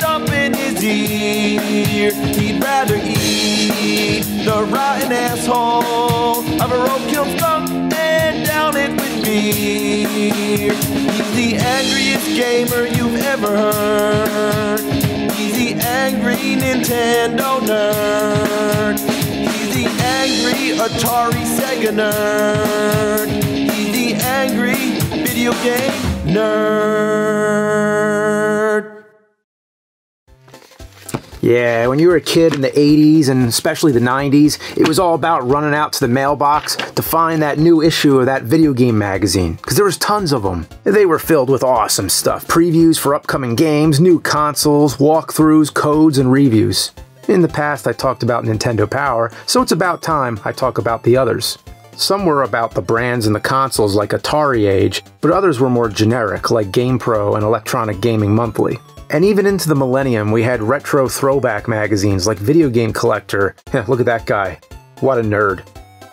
diarrhea dump in his ear. He'd rather eat the rotten asshole of a roadkill skunk and down it with beer. He's the angriest gamer you've ever heard. He's the angry Nintendo nerd. He's the angry Atari Sega nerd. He's the angry video game nerd. Yeah, when you were a kid in the 80s and especially the 90s, it was all about running out to the mailbox to find that new issue of that video game magazine, because there was tons of them. They were filled with awesome stuff, previews for upcoming games, new consoles, walkthroughs, codes, and reviews. In the past, I talked about Nintendo Power, so it's about time I talk about the others. Some were about the brands and the consoles like Atari Age, but others were more generic like GamePro and Electronic Gaming Monthly. And even into the millennium, we had retro throwback magazines like Video Game Collector. Look at that guy. What a nerd.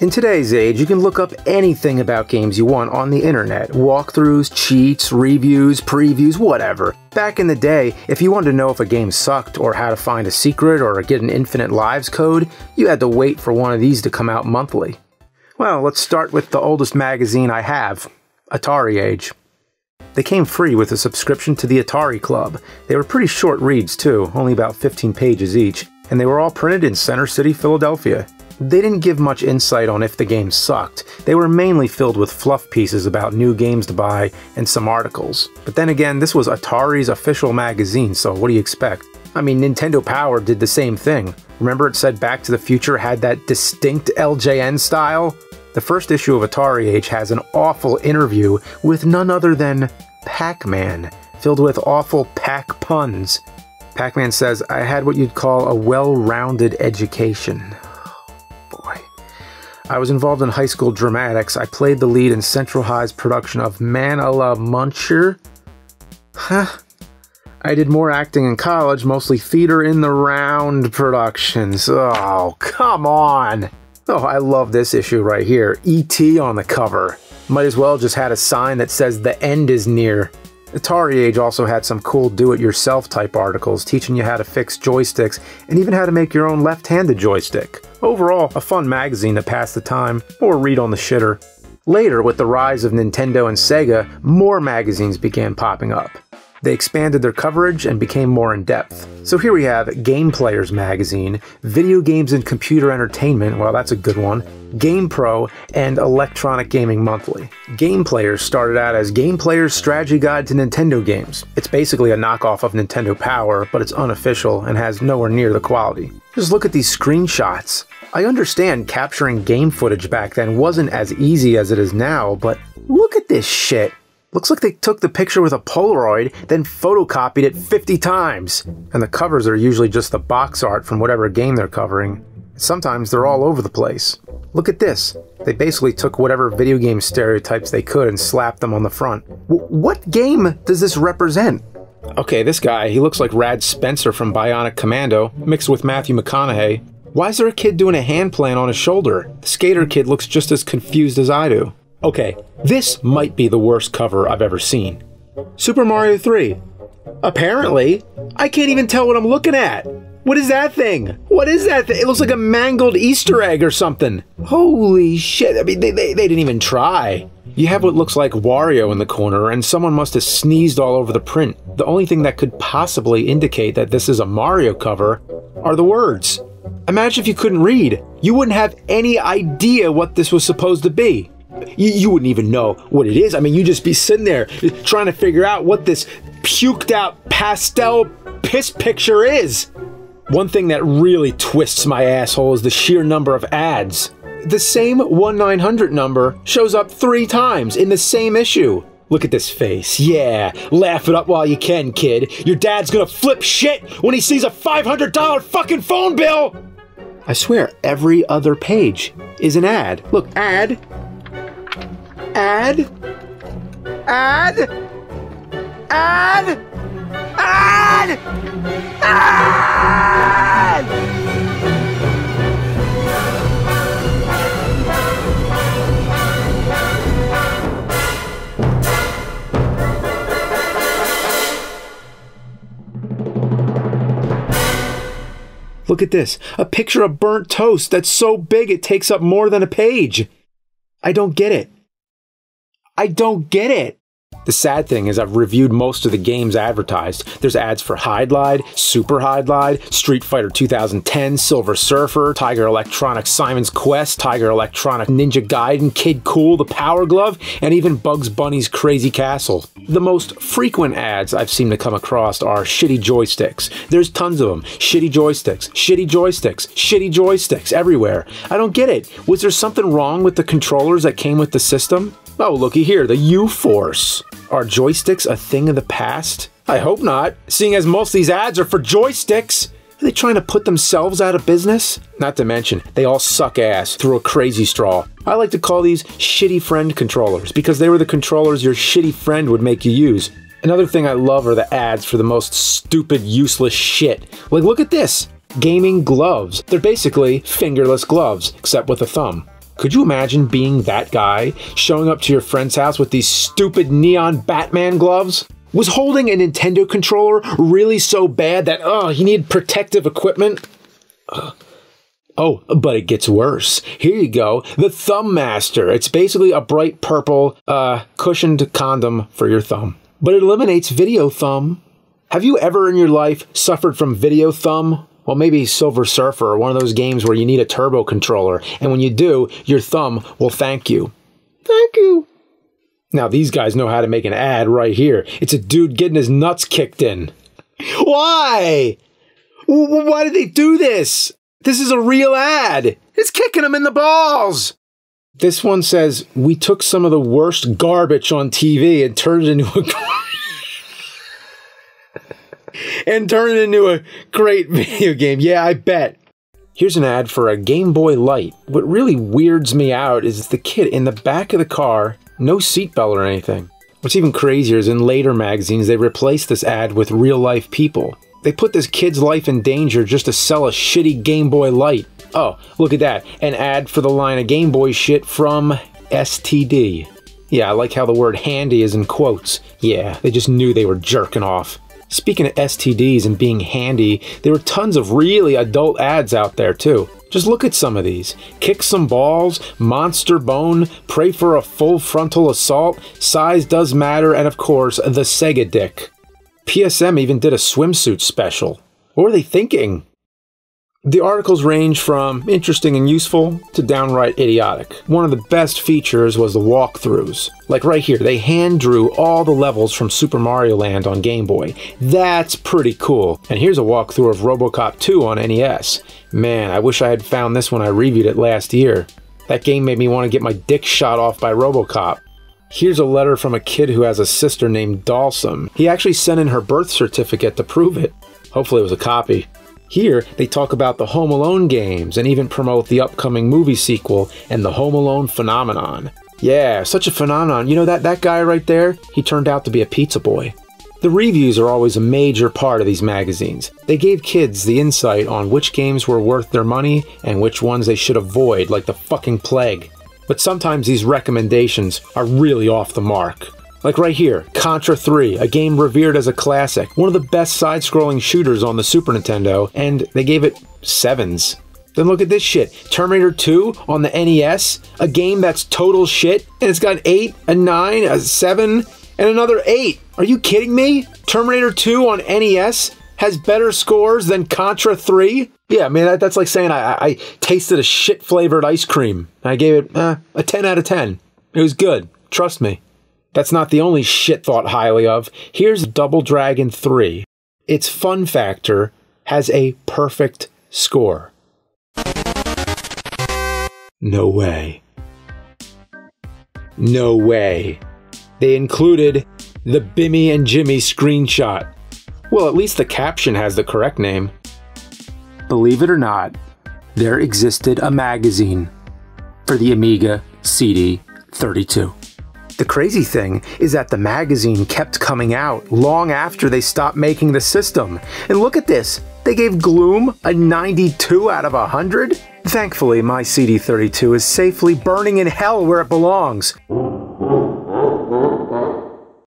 In today's age, you can look up anything about games you want on the internet. Walkthroughs, cheats, reviews, previews, whatever. Back in the day, if you wanted to know if a game sucked or how to find a secret or get an infinite lives code, you had to wait for one of these to come out monthly. Well, let's start with the oldest magazine I have, Atari Age. They came free with a subscription to the Atari Club. They were pretty short reads too, only about 15 pages each, and they were all printed in Center City, Philadelphia. They didn't give much insight on if the game sucked. They were mainly filled with fluff pieces about new games to buy and some articles. But then again, this was Atari's official magazine, so what do you expect? I mean, Nintendo Power did the same thing. Remember it said Back to the Future had that distinct LJN style? The first issue of Atari Age has an awful interview with none other than Pac Man, filled with awful Pac puns. Pac Man says, I had what you'd call a well rounded education. boy. I was involved in high school dramatics. I played the lead in Central High's production of Man a la Muncher. Huh. I did more acting in college, mostly theater in the round productions. Oh, come on! Oh, I love this issue right here. E.T. on the cover. Might as well just had a sign that says the end is near. Atari Age also had some cool do-it-yourself type articles teaching you how to fix joysticks and even how to make your own left-handed joystick. Overall, a fun magazine to pass the time or read on the shitter. Later, with the rise of Nintendo and Sega, more magazines began popping up. They expanded their coverage and became more in depth. So here we have Game Players Magazine, Video Games and Computer Entertainment, well, that's a good one, Game Pro, and Electronic Gaming Monthly. Game Players started out as Game Players Strategy Guide to Nintendo Games. It's basically a knockoff of Nintendo Power, but it's unofficial and has nowhere near the quality. Just look at these screenshots. I understand capturing game footage back then wasn't as easy as it is now, but look at this shit. Looks like they took the picture with a Polaroid, then photocopied it 50 times. And the covers are usually just the box art from whatever game they're covering. Sometimes they're all over the place. Look at this. They basically took whatever video game stereotypes they could and slapped them on the front. W what game does this represent? Okay, this guy, he looks like Rad Spencer from Bionic Commando, mixed with Matthew McConaughey. Why is there a kid doing a hand plant on his shoulder? The skater kid looks just as confused as I do. Okay, this might be the worst cover I've ever seen. Super Mario 3. Apparently, I can't even tell what I'm looking at. What is that thing? What is that thing? It looks like a mangled Easter egg or something. Holy shit. I mean, they, they, they didn't even try. You have what looks like Wario in the corner, and someone must have sneezed all over the print. The only thing that could possibly indicate that this is a Mario cover are the words. Imagine if you couldn't read. You wouldn't have any idea what this was supposed to be you, you wouldn't even know what it is. I mean, you'd just be sitting there trying to figure out what this puked out pastel piss picture is. One thing that really twists my asshole is the sheer number of ads. The same 1-900 number shows up three times in the same issue. Look at this face. Yeah, laugh it up while you can, kid. Your dad's gonna flip shit when he sees a $500 fucking phone bill! I swear, every other page is an ad. Look, ad, Ad. Ad. Ad. Ad. Ad. Look at this a picture of burnt toast that's so big it takes up more than a page. I don't get it. I don't get it. The sad thing is I've reviewed most of the games advertised. There's ads for Hydlide, Super Hydlide, Street Fighter 2010, Silver Surfer, Tiger Electronics Simon's Quest, Tiger Electronic Ninja Gaiden, Kid Cool, The Power Glove, and even Bugs Bunny's Crazy Castle. The most frequent ads I've seen to come across are shitty joysticks. There's tons of them. Shitty joysticks, shitty joysticks, shitty joysticks everywhere. I don't get it. Was there something wrong with the controllers that came with the system? Oh, looky here, the U-Force. Are joysticks a thing of the past? I hope not, seeing as most of these ads are for joysticks. Are they trying to put themselves out of business? Not to mention, they all suck ass through a crazy straw. I like to call these shitty friend controllers because they were the controllers your shitty friend would make you use. Another thing I love are the ads for the most stupid, useless shit. Like, look at this gaming gloves. They're basically fingerless gloves, except with a thumb. Could you imagine being that guy, showing up to your friend's house with these stupid neon Batman gloves? Was holding a Nintendo controller really so bad that, oh, he needed protective equipment? Uh, oh, but it gets worse. Here you go, the Thumb Master. It's basically a bright purple, uh, cushioned condom for your thumb. But it eliminates video thumb. Have you ever in your life suffered from video thumb? Well, maybe Silver Surfer or one of those games where you need a turbo controller, and when you do, your thumb will thank you. Thank you. Now, these guys know how to make an ad right here. It's a dude getting his nuts kicked in. Why? Why did they do this? This is a real ad. It's kicking him in the balls. This one says, We took some of the worst garbage on TV and turned it into a. and turn it into a great video game. Yeah, I bet. Here's an ad for a Game Boy Light. What really weirds me out is the kid in the back of the car, no seatbelt or anything. What's even crazier is in later magazines, they replaced this ad with real life people. They put this kid's life in danger just to sell a shitty Game Boy Light. Oh, look at that. An ad for the line of Game Boy shit from STD. Yeah, I like how the word handy is in quotes. Yeah, they just knew they were jerking off. Speaking of STDs and being handy, there were tons of really adult ads out there too. Just look at some of these. Kick some balls, monster bone, pray for a full frontal assault, size does matter, and of course, the Sega dick. PSM even did a swimsuit special. What were they thinking? The articles range from interesting and useful to downright idiotic. One of the best features was the walkthroughs. Like right here, they hand drew all the levels from Super Mario Land on Game Boy. That's pretty cool. And here's a walkthrough of Robocop 2 on NES. Man, I wish I had found this when I reviewed it last year. That game made me want to get my dick shot off by Robocop. Here's a letter from a kid who has a sister named Dalsum. He actually sent in her birth certificate to prove it. Hopefully it was a copy. Here, they talk about the Home Alone games and even promote the upcoming movie sequel and the Home Alone phenomenon. Yeah, such a phenomenon. You know that that guy right there? He turned out to be a pizza boy. The reviews are always a major part of these magazines. They gave kids the insight on which games were worth their money and which ones they should avoid like the fucking plague. But sometimes these recommendations are really off the mark. Like right here, Contra 3, a game revered as a classic, one of the best side scrolling shooters on the Super Nintendo, and they gave it sevens. Then look at this shit Terminator 2 on the NES, a game that's total shit, and it's got an 8, a 9, a 7, and another 8. Are you kidding me? Terminator 2 on NES has better scores than Contra 3? Yeah, I mean, that, that's like saying I, I, tasted a shit flavored ice cream. I gave it uh, a 10 out of 10. It was good. Trust me. That's not the only shit thought highly of. Here's Double Dragon 3. Its fun factor has a perfect score. No way. No way. They included the Bimmy and Jimmy screenshot. Well, at least the caption has the correct name. Believe it or not, there existed a magazine for the Amiga CD 32. The crazy thing is that the magazine kept coming out long after they stopped making the system. And look at this, they gave Gloom a 92 out of 100? Thankfully, my CD32 is safely burning in hell where it belongs.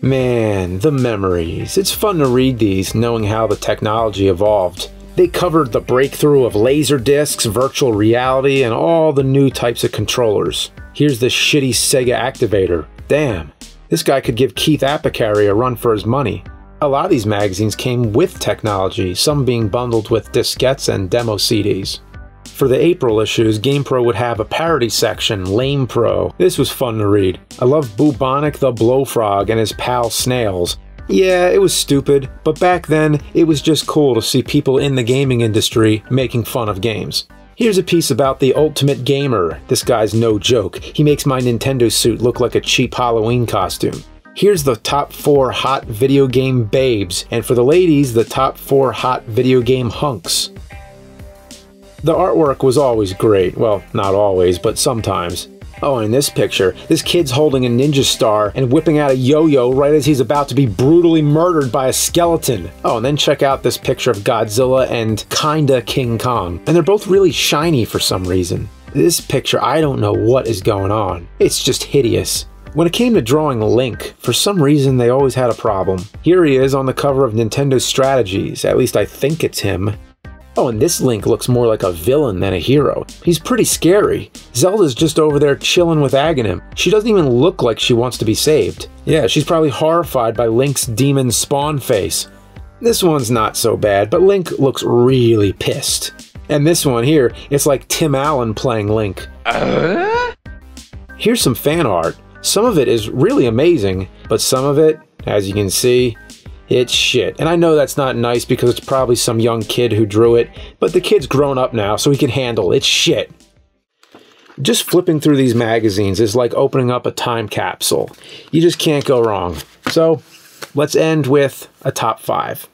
Man, the memories. It's fun to read these knowing how the technology evolved. They covered the breakthrough of laser discs, virtual reality, and all the new types of controllers. Here's the shitty Sega activator. Damn, this guy could give Keith Apicary a run for his money. A lot of these magazines came with technology, some being bundled with diskettes and demo CDs. For the April issues, GamePro would have a parody section, Lame Pro. This was fun to read. I love Bubonic the Blowfrog and his pal Snails. Yeah, it was stupid, but back then, it was just cool to see people in the gaming industry making fun of games. Here's a piece about the Ultimate Gamer. This guy's no joke. He makes my Nintendo suit look like a cheap Halloween costume. Here's the top four hot video game babes, and for the ladies, the top four hot video game hunks. The artwork was always great. Well, not always, but sometimes. Oh, and in this picture, this kid's holding a ninja star and whipping out a yo-yo right as he's about to be brutally murdered by a skeleton. Oh, and then check out this picture of Godzilla and kinda King Kong. And they're both really shiny for some reason. This picture, I don't know what is going on. It's just hideous. When it came to drawing Link, for some reason they always had a problem. Here he is on the cover of Nintendo Strategies, at least I think it's him. Oh, and this Link looks more like a villain than a hero. He's pretty scary. Zelda's just over there chilling with Aghanim. She doesn't even look like she wants to be saved. Yeah, she's probably horrified by Link's demon spawn face. This one's not so bad, but Link looks really pissed. And this one here, it's like Tim Allen playing Link. Uh? Here's some fan art. Some of it is really amazing, but some of it, as you can see, it's shit. And I know that's not nice because it's probably some young kid who drew it, but the kid's grown up now, so he can handle it's shit. Just flipping through these magazines is like opening up a time capsule. You just can't go wrong. So, let's end with a top five.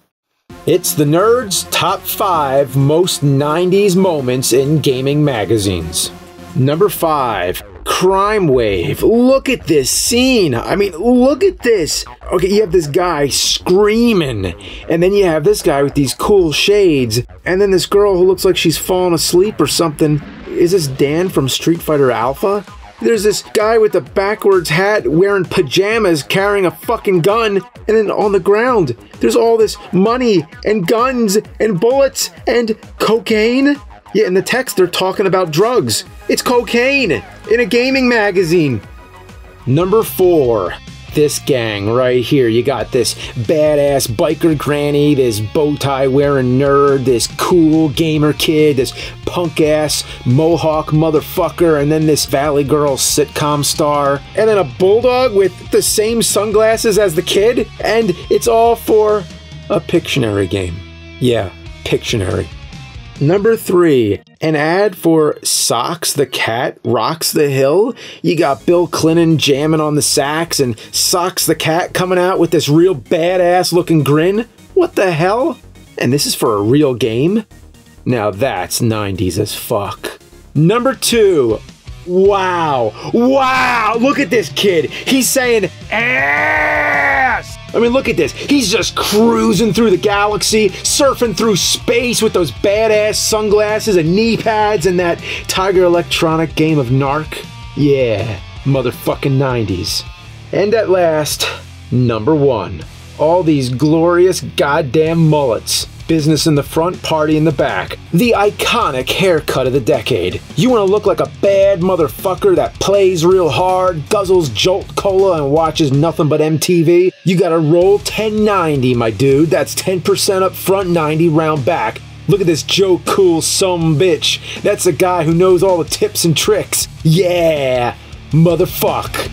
It's the Nerd's Top 5 Most 90s Moments in Gaming Magazines. Number 5 crime wave. Look at this scene. I mean, look at this. Okay, you have this guy screaming, and then you have this guy with these cool shades, and then this girl who looks like she's fallen asleep or something. Is this Dan from Street Fighter Alpha? There's this guy with a backwards hat wearing pajamas carrying a fucking gun, and then on the ground, there's all this money and guns and bullets and cocaine. Yeah, in the text, they're talking about drugs. It's cocaine in a gaming magazine. Number four, this gang right here. You got this badass biker granny, this bow tie wearing nerd, this cool gamer kid, this punk ass mohawk motherfucker, and then this Valley Girl sitcom star, and then a bulldog with the same sunglasses as the kid, and it's all for a Pictionary game. Yeah, Pictionary. Number three, an ad for Socks the Cat Rocks the Hill. You got Bill Clinton jamming on the sax and Socks the Cat coming out with this real badass looking grin. What the hell? And this is for a real game? Now that's 90s as fuck. Number two, wow, wow, look at this kid. He's saying ass. I mean, look at this. He's just cruising through the galaxy, surfing through space with those badass sunglasses and knee pads and that Tiger Electronic game of Narc. Yeah, motherfucking 90s. And at last, number one. All these glorious goddamn mullets business in the front, party in the back. The iconic haircut of the decade. You want to look like a bad motherfucker that plays real hard, guzzles Jolt Cola, and watches nothing but MTV? You gotta roll 1090, my dude. That's 10% up front, 90 round back. Look at this Joe Cool some bitch. That's a guy who knows all the tips and tricks. Yeah, motherfuck.